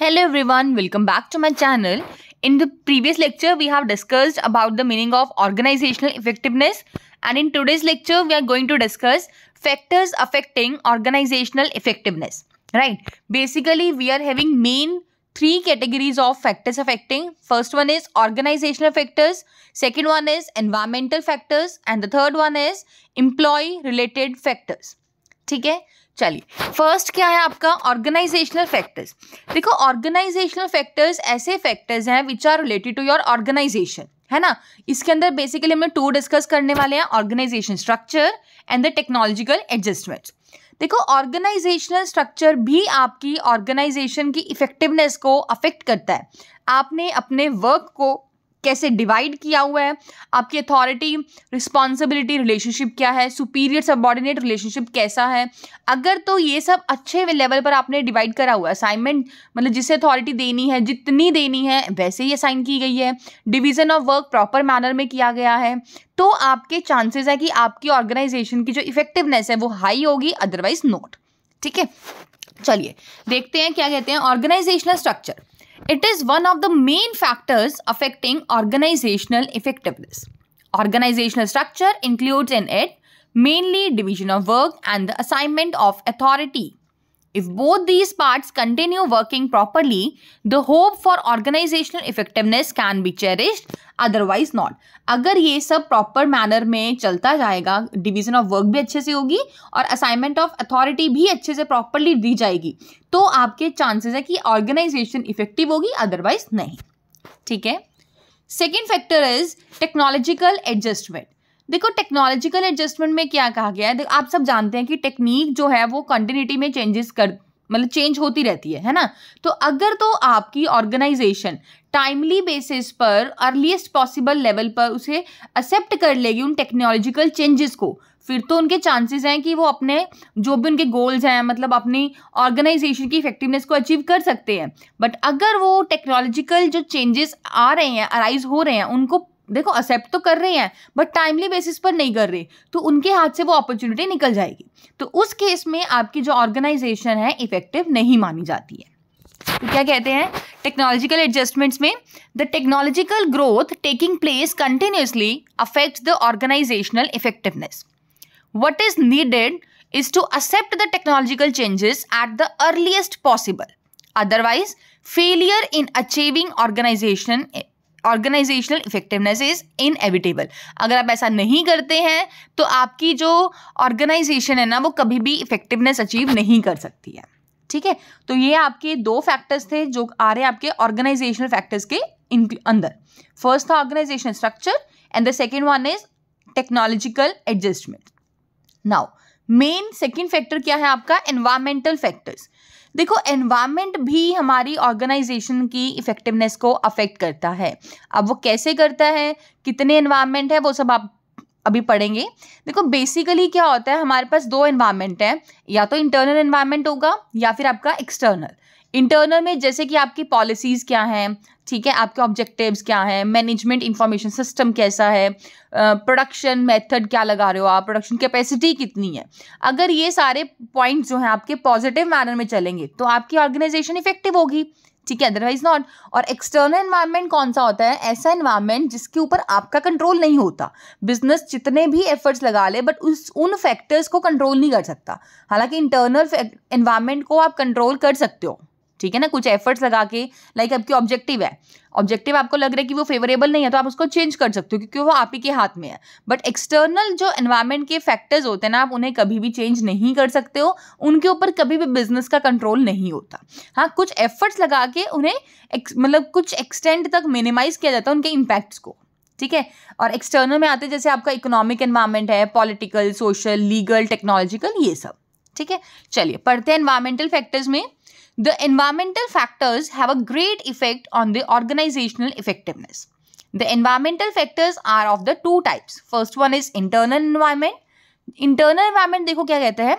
Hello everyone, welcome back to my channel. In the previous lecture, we have discussed about the meaning of organizational effectiveness and in today's lecture, we are going to discuss factors affecting organizational effectiveness. Right? Basically, we are having main three categories of factors affecting. First one is organizational factors, second one is environmental factors and the third one is employee related factors. ठीक है? चलिए first क्या है आपका? Organisational factors देखो organisational factors ऐसे factors हैं which are related to your organisation है ना? इसके अंदर बेसिकली हमने टू डिस्कस करने वाले हैं organisation structure and the technological adjustments देखो ऑर्गेनाइजेशनल स्ट्रक्चर भी आपकी ऑर्गेनाइजेशन की इफेक्टिवनेस को अफेक्ट करता है। आपने अपने वर्क को कैसे डिवाइड किया हुआ है, आपकी अथॉरिटी रिस्पॉन्सिबिलिटी रिलेशनशिप क्या है सुपीरियर सबॉर्डिनेट रिलेशनशिप कैसा है। अगर तो ये सब अच्छे लेवल पर आपने डिवाइड करा हुआ है असाइनमेंट मतलब जिसे अथॉरिटी देनी है, जितनी देनी है, वैसे ही असाइन की गई है। Division of work proper manner में किया गया है। तो आपके चांसेस है कि आपकी ऑर्गेनाइजेशन की जो इफेक्टिवनेस है, वो हाई होगी अदरवाइज़ नोट ठीक है? चलिए, देखते हैं क्या कहते हैं organisational structure It is one of the main factors affecting organizational effectiveness. Organizational structure includes in it mainly division of work and the assignment of authority. If both these parts continue working properly, the hope for organizational effectiveness can be cherished, otherwise not अगर ये सब proper manner में चलता जाएगा division of work भी अच्छे से होगी और असाइनमेंट ऑफ़ अथॉरिटी भी अच्छे से प्रॉपरली दी जाएगी तो आपके चांसेस है कि ऑर्गेनाइजेशन इफ़ेक्टिव होगी अदरवाइज़ नहीं। ठीक है? Second factor is technological adjustment देखो टेक्नोलॉजिकल एडजस्टमेंट में क्या कहा गया है? आप सब जानते हैं कि टेक्निक जो है वो कंटिन्यूटी में चेंजेस कर मतलब चेंज होती रहती है है ना? तो अगर तो आपकी ऑर्गेनाइजेशन टाइमली बेसिस पर अर्लीस्ट पॉसिबल लेवल पर उसे एक्सेप्ट कर लेगी उन टेक्नोलॉजिकल चेंजेस को, फिर तो उनके चांसेस हैं कि वो अपने, जो भी उनके गोल्स हैं मतलब अपनी ऑर्गेनाइजेशन की इफेक्टिवनेस को अचीव कर सकते हैं। बट अगर वो टेक्नोलॉजिकल जो चेंजेस आ रहे हैं अराइज हो रहे हैं, उनको देखो एक्सेप्ट तो कर रहे हैं बट टाइमली बेसिस पर नहीं कर रहे तो उनके हाथ से वो अपॉर्चुनिटी निकल जाएगी। तो उस केस में आपकी जो ऑर्गेनाइजेशन है इफ़ेक्टिव नहीं मानी जाती है। तो क्या कहते हैं? टेक्नोलॉजिकल एडजस्टमेंट्स में the technological growth taking place continuously affect the organisational effectiveness what is needed is to accept the technological changes at the earliest possible. Otherwise, failure in achieving organization organisational effectiveness is inevitable अगर आप ऐसा नहीं करते हैं तो आपकी जो organisation है ना, वो कभी भी इफेक्टिवनेस अचीव नहीं कर सकती है। ठीक है? तो ये आपके दो फैक्टर्स थे जो आ रहे हैं आपके ऑर्गेनाइजेशनल फैक्टर्स के अंदर। फ़र्स्ट था organisation structure and the second one is technological adjustment now main second factor क्या है आपका? एनवायरमेंटल फैक्टर्स देखो एनवायरमेंट भी हमारी ऑर्गेनाइजेशन की इफेक्टिवनेस को अफेक्ट करता है। अब वो कैसे करता है, कितने एनवायरमेंट है, वो सब आप अभी पढ़ेंगे। देखो बेसिकली क्या होता है, हमारे पास दो एनवायरमेंट है, या तो इंटरनल एनवायरमेंट होगा, या फिर आपका एक्सटर्नल इंटरनल में जैसे कि आपकी पॉलिसीज़ क्या हैं ठीक है? आपके ऑब्जेक्टिव्स क्या हैं? मैनेजमेंट इंफॉर्मेशन सिस्टम कैसा है? प्रोडक्शन uh, मेथड क्या लगा रहे हो आप? प्रोडक्शन कैपेसिटी कितनी है? अगर ये सारे पॉइंट जो हैं आपके पॉजिटिव मैनर में चलेंगे तो आपकी ऑर्गेनाइजेशन इफ़ेक्टिव होगी। ठीक है? अदरवाइज़ नॉट और एक्सटर्नल इन्वायरमेंट कौन सा होता है? ऐसा इन्वायरमेंट जिसके ऊपर आपका कंट्रोल नहीं होता। बिज़नेस जितने भी एफर्ट्स लगा ले बट उस उन फैक्टर्स को कंट्रोल नहीं कर सकता। हालाँकि इंटरनल इन्वायरमेंट को आप कंट्रोल कर सकते हो। ठीक है ना? कुछ एफर्ट्स लगा के लाइक आपकी ऑब्जेक्टिव है। ऑब्जेक्टिव आपको लग रहा है कि वो फेवरेबल नहीं है तो आप उसको चेंज कर सकते हो, क्योंकि वो आप ही के हाथ में है। बट एक्सटर्नल जो एनवायरमेंट के फैक्टर्स होते हैं ना, आप उन्हें कभी भी चेंज नहीं कर सकते हो। उनके ऊपर कभी भी बिज़नेस का कंट्रोल नहीं होता। हाँ कुछ एफर्ट्स लगा के उन्हें मतलब कुछ एक्सटेंड तक मिनिमाइज किया जाता है उनके इम्पैक्ट्स को। ठीक है? और एक्सटर्नल में आते हैं, जैसे आपका इकोनॉमिक एनवायरमेंट है पॉलिटिकल सोशल लीगल टेक्नोलॉजिकल ये सब। ठीक है? चलिए, पढ़ते हैं एनवायरमेंटल फैक्टर्स में। The environmental factors have a great effect on the organizational effectiveness. The environmental factors are of the two types. First one is internal environment. Internal environment देखो क्या कहते हैं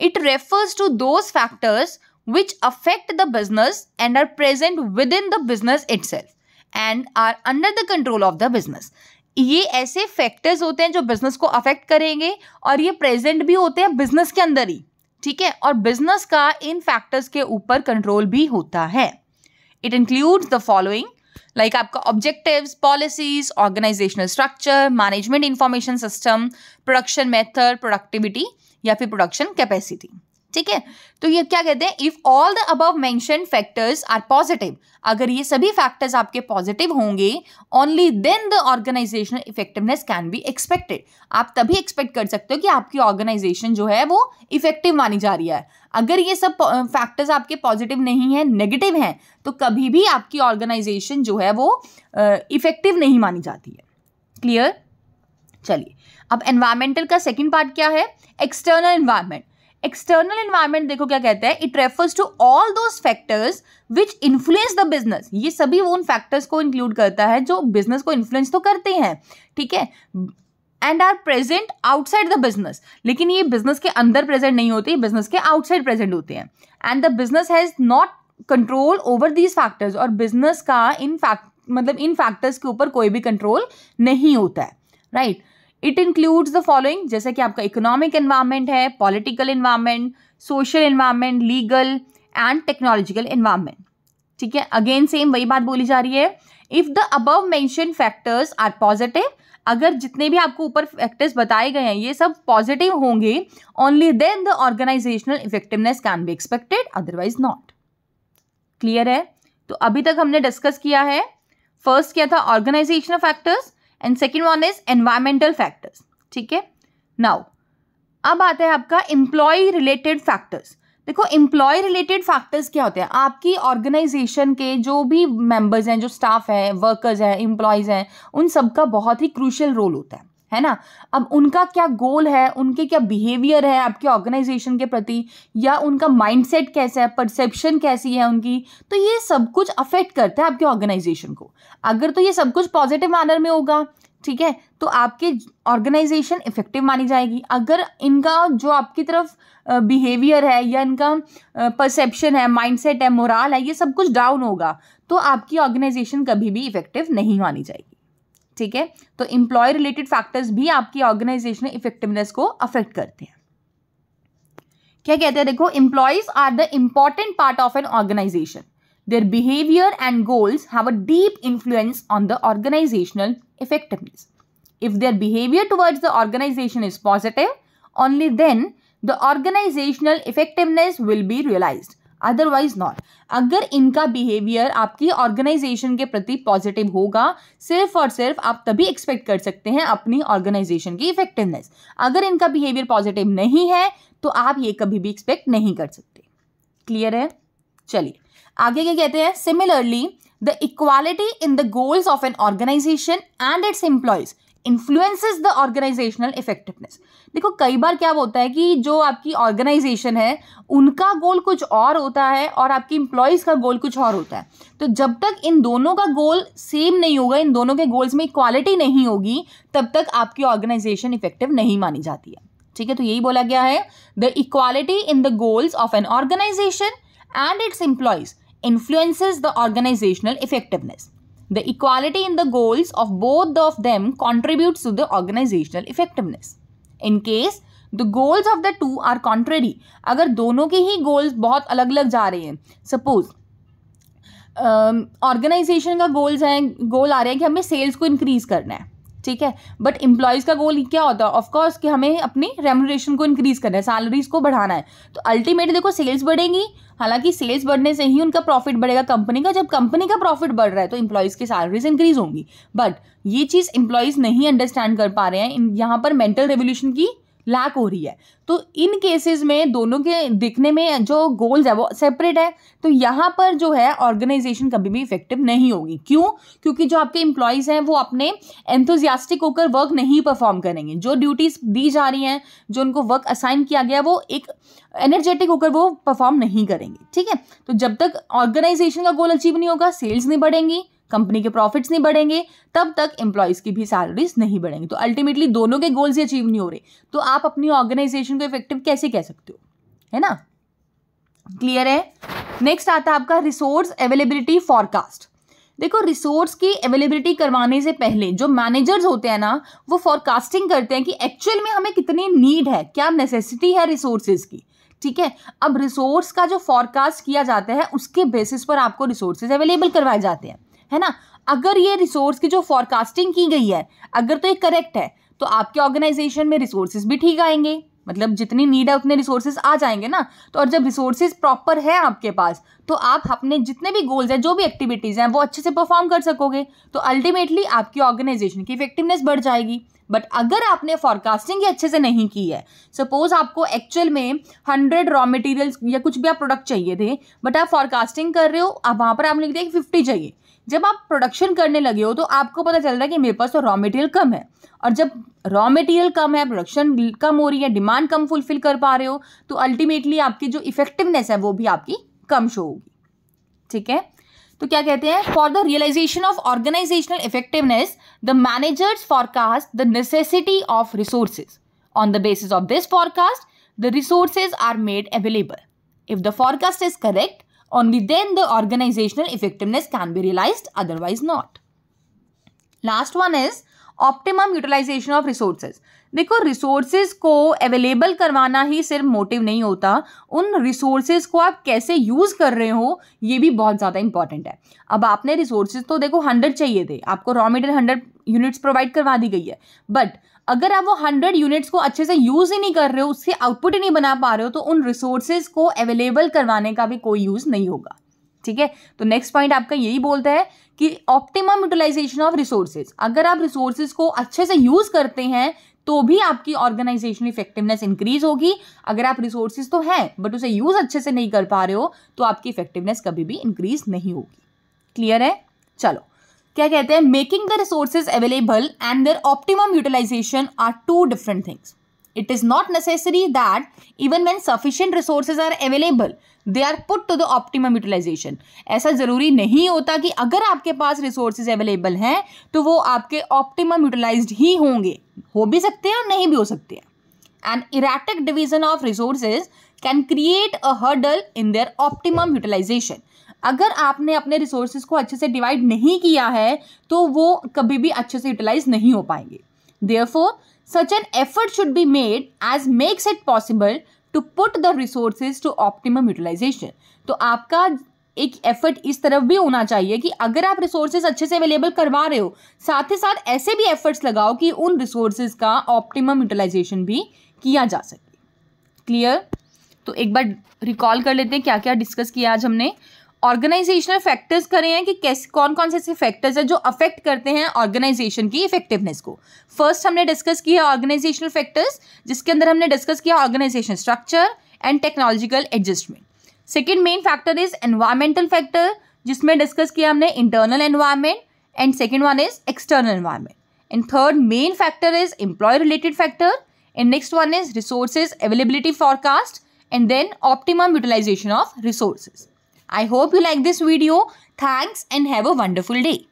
It refers to those factors which affect the business and are present within the business itself and are under the control of the business. ये ऐसे factors होते हैं जो business को अफेक्ट करेंगे और ये प्रेजेंट भी होते हैं बिज़नेस के अंदर ही ठीक है? और बिज़नेस का इन फैक्टर्स के ऊपर कंट्रोल भी होता है। It includes the following like आपका objectives policies organisational structure management information system production method productivity या फिर प्रोडक्शन कैपेसिटी ठीक है? तो ये क्या कहते हैं? If all the above mention factors are positive अगर ये सभी फैक्टर्स आपके पॉजिटिव होंगे only then the organisational effectiveness can be expected आप तभी एक्सपेक्ट कर सकते हो कि आपकी ऑर्गेनाइजेशन जो है वो इफ़ेक्टिव मानी जा रही है। अगर ये सब फैक्टर्स आपके पॉजिटिव नहीं है नेगेटिव हैं तो कभी भी आपकी ऑर्गेनाइजेशन जो है वो इफ़ेक्टिव uh, नहीं मानी जाती है। क्लियर चलिए अब एनवायरमेंटल का सेकेंड पार्ट क्या है? एक्सटर्नल एनवायरमेंट एक्सटर्नल इन्वायरमेंट देखो क्या कहता है? It refers to all those factors which influence the business ये सभी वो उन फैक्टर्स को इंक्लूड करता है जो बिज़नेस को इन्फ्लुएंस तो करते हैं, ठीक है? And are present outside the business लेकिन ये बिज़नेस के अंदर प्रेजेंट नहीं होते बिज़नेस के आउटसाइड प्रेजेंट होते हैं. And the business has not control over these factors और बिज़नेस का इन फैक्ट मतलब इन फैक्टर्स के ऊपर कोई भी कंट्रोल नहीं होता है right right? It includes the following जैसे कि आपका इकोनॉमिक एनवायरमेंट है political environment social environment legal and technological environment ठीक है? अगेन सेम वही बात बोली जा रही है। If the above mention factors are positive अगर जितने भी आपको ऊपर फैक्टर्स बताए गए हैं, ये सब पॉजिटिव होंगे only then the organisational effectiveness can be expected otherwise not clear है? तो अभी तक हमने डिस्कस किया है। फ़र्स्ट क्या था organisational factors and second one is environmental factors ठीक है? नाउ अब आता है आपका एम्प्लॉय रिलेटेड फैक्टर्स देखो एम्प्लॉय रिलेटेड फैक्टर्स क्या होते हैं? आपकी ऑर्गेनाइजेशन के जो भी मेंबर्स हैं, जो स्टाफ हैं वर्कर्स हैं एम्प्लॉयज़ हैं, उन सबका बहुत ही क्रूशल रोल होता है। है ना? अब उनका क्या गोल है? उनके क्या बिहेवियर है आपके ऑर्गेनाइजेशन के प्रति? या उनका माइंडसेट कैसा है? परसेप्शन कैसी है उनकी? तो ये सब कुछ अफेक्ट करता है आपके ऑर्गेनाइजेशन को। अगर तो ये सब कुछ पॉजिटिव मैनर में होगा, ठीक है? तो आपके ऑर्गेनाइजेशन इफ़ेक्टिव मानी जाएगी। अगर इनका जो आपकी तरफ़ बिहेवियर है या इनका परसेप्शन है माइंडसेट है मोराल है, ये सब कुछ डाउन होगा तो आपकी ऑर्गेनाइजेशन कभी भी इफ़ेक्टिव नहीं मानी जाएगी। ठीक है? तो इंप्लॉय रिलेटेड फैक्टर्स भी आपकी ऑर्गेनाइजेशन इफेक्टिवनेस को अफेक्ट करते हैं। क्या कहते हैं? देखो employees are the important part of an organisation their behaviour and goals have a deep influence on the organisational effectiveness if their behaviour towards the organisation is positive only then the organisational effectiveness will be realised otherwise not अगर इनका behaviour आपकी organisation के प्रति positive होगा, सिर्फ़ और सिर्फ़ आप तभी एक्सपेक्ट कर सकते हैं अपनी ऑर्गेनाइजेशन की इफेक्टिवनेस अगर इनका बिहेवियर पॉजिटिव नहीं है तो आप ये कभी भी एक्सपेक्ट नहीं कर सकते. क्लियर है? चलिए. आगे क्या कहते हैं? Similarly the equality in the goals of an organisation and its employees influences the organisational effectiveness देखो, कई बार क्या होता है कि जो आपकी ऑर्गेनाइजेशन है, उनका गोल कुछ और होता है और आपकी इंप्लॉयज़ का गोल कुछ और होता है। तो जब तक इन दोनों का गोल सेम नहीं होगा, इन दोनों के गोल्स में इक्वालिटी नहीं होगी, तब तक आपकी ऑर्गेनाइजेशन इफ़ेक्टिव नहीं मानी जाती है। ठीक है तो यही बोला गया है the equality in the goals of an organisation and its employees influences the organisational effectiveness The equality in the goals of both of them contributes to the organizational effectiveness. In case the goals of the two are contrary, अगर दोनों के ही goals बहुत अलग अलग जा रहे हैं suppose organisation का गोल्स हैं गोल आ रहे हैं कि हमें सेल्स को इंक्रीज करना है ठीक है? बट इम्प्लॉयज़ का गोल क्या होता है? ऑफकोर्स कि हमें अपनी रेमुनरेशन को इंक्रीज करना है सैलरीज को बढ़ाना है। तो अल्टीमेटली देखो सेल्स बढ़ेंगी। हालाँकि सेल्स बढ़ने से ही उनका प्रॉफिट बढ़ेगा कंपनी का। जब कंपनी का प्रॉफिट बढ़ रहा है तो इंप्लॉयज़ की सैलरीज इंक्रीज होंगी। बट ये चीज़ इंप्लॉयज़ नहीं अंडरस्टैंड कर पा रहे हैं। यहाँ पर मेंटल रेवोल्यूशन की लैक हो रही है। तो इन केसेस में, दोनों के दिखने में जो गोल्स है, वो सेपरेट है। तो यहाँ पर जो है ऑर्गेनाइजेशन कभी भी इफ़ेक्टिव नहीं होगी। क्यों? क्योंकि जो आपके इंप्लॉयज़ हैं, वो अपने एंथोजियास्टिक होकर वर्क नहीं परफॉर्म करेंगे। जो ड्यूटीज़ दी जा रही हैं, जो उनको वर्क असाइन किया गया, वो एक एनर्जेटिक होकर वो परफॉर्म नहीं करेंगे। ठीक है? तो जब तक ऑर्गेनाइजेशन का गोल अचीव नहीं होगा सेल्स नहीं बढ़ेंगी। कंपनी के प्रॉफिट्स नहीं बढ़ेंगे, तब तक एम्प्लॉयज़ की भी सैलरीज नहीं बढ़ेंगी। तो अल्टीमेटली दोनों के गोल्स ही अचीव नहीं हो रहे। तो आप अपनी ऑर्गेनाइजेशन को इफ़ेक्टिव कैसे कह सकते हो? है ना? क्लियर है? नेक्स्ट आता है आपका रिसोर्स अवेलेबिलिटी फॉरकास्ट देखो रिसोर्स की अवेलेबिलिटी करवाने से पहले जो मैनेजर्स होते हैं ना, वो फॉरकास्टिंग करते हैं कि एक्चुअल में हमें कितनी नीड है, क्या नेसेसिटी है रिसोर्सेज की। ठीक है? अब रिसोर्स का जो फॉरकास्ट किया जाता है, उसके बेसिस पर आपको रिसोर्सेज अवेलेबल करवाए जाते हैं। है ना? अगर ये रिसोर्स की जो फॉरकास्टिंग की गई है, अगर तो ये करेक्ट है तो आपके ऑर्गेनाइजेशन में रिसोर्सेज भी ठीक आएँगे। मतलब जितनी नीड है उतने रिसोर्सेज आ जाएँगे ना? तो और जब रिसोर्सेज प्रॉपर है आपके पास तो आप अपने जितने भी गोल्स हैं, जो भी एक्टिविटीज़ हैं, वो अच्छे से परफॉर्म कर सकोगे। तो अल्टीमेटली आपकी ऑर्गेनाइजेशन की इफेक्टिवनेस बढ़ जाएगी। बट अगर आपने फॉरकास्टिंग ही अच्छे से नहीं की है सपोज़ आपको एक्चुअल में हंड्रेड रॉ मटेरियल्स या कुछ भी आप प्रोडक्ट चाहिए थे बट आप फॉरकास्टिंग कर रहे हो, अब वहाँ पर आपने लिख दिया कि फिफ्टी चाहिए। जब आप प्रोडक्शन करने लगे हो तो आपको पता चल रहा है कि मेरे पास तो रॉ मटेरियल कम है। और जब रॉ मटेरियल कम है प्रोडक्शन कम हो रही है डिमांड कम फुलफिल कर पा रहे हो तो अल्टीमेटली आपकी जो इफेक्टिवनेस है, वो भी आपकी कम शो होगी। ठीक है? तो क्या कहते हैं? For the realisation of organisational effectiveness the managers forecast the necessity of resources on the basis of this forecast the resources are made available if the forecast is correct only then the organizational effectiveness can be realized, otherwise not. Last one is optimum utilisation of resources देखो resources को available करवाना ही सिर्फ़ motive नहीं होता। उन resources को आप कैसे यूज़ कर रहे हो, ये भी बहुत ज़्यादा इंपॉर्टेंट है। अब आपने रिसोर्सेज तो देखो हंड्रेड चाहिए थे। आपको raw material hundred units provide करवा दी गई है। बट अगर आप वो हंड्रेड यूनिट्स को अच्छे से यूज़ ही नहीं कर रहे हो, उससे आउटपुट ही नहीं बना पा रहे हो तो उन रिसोर्सेज को अवेलेबल करवाने का भी कोई यूज़ नहीं होगा। ठीक है? तो नेक्स्ट पॉइंट आपका यही बोलता है कि ऑप्टिमम यूटिलाइजेशन ऑफ़ रिसोर्सेज अगर आप रिसोर्सेज को अच्छे से यूज़ करते हैं तो भी आपकी ऑर्गेनाइजेशन इफेक्टिवनेस इंक्रीज होगी। अगर आप रिसोर्सेज तो हैं बट उसे यूज़ अच्छे से नहीं कर पा रहे हो तो आपकी इफेक्टिवनेस कभी भी इंक्रीज नहीं होगी। क्लियर है? चलो। क्या कहते हैं? Making the resources available and their optimum utilisation are two different things it is not necessary that even when sufficient resources are available they are put to the optimum utilisation ऐसा ज़रूरी नहीं होता कि अगर आपके पास रिसोर्सेज अवेलेबल हैं तो वो आपके ऑप्टिमम यूटिलाइज ही होंगे। हो भी सकते हैं और नहीं भी हो सकते हैं। An erratic division of resources can create a hurdle in their optimum utilisation अगर आपने अपने रिसोर्सेज को अच्छे से डिवाइड नहीं किया है तो वो कभी भी अच्छे से यूटिलाइज नहीं हो पाएँगे। Therefore such an effort should be made as makes it possible to put the resources to optimum utilisation तो आपका एक एफर्ट इस तरफ़ भी होना चाहिए कि अगर आप रिसोर्सेज अच्छे से अवेलेबल करवा रहे हो, साथ ही साथ ऐसे भी एफर्ट्स लगाओ कि उन रिसोर्सेज का ऑप्टिमम यूटिलाइजेशन भी किया जा सके। क्लियर तो एक बार रिकॉल कर लेते हैं क्या क्या डिस्कस किया आज हमने। ऑर्गेनाइजेशनल फैक्टर्स करें हैं कि कैसे कौन कौन से ऐसे फैक्टर्स हैं जो अफेक्ट करते हैं ऑर्गेनाइजेशन की इफेक्टिवनेस को। फ़र्स्ट हमने डिस्कस किया ऑर्गेनाइजेशनल फैक्टर्स, जिसके अंदर हमने डिस्कस किया organisation structure and technological adjustment second main factor is environmental factor जिसमें डिस्कस किया हमने internal environment and second one is external environment and third main factor is employ related factor and next one is resources availability forecast and then optimum utilisation of resources. I hope you like this video. Thanks and have a wonderful day.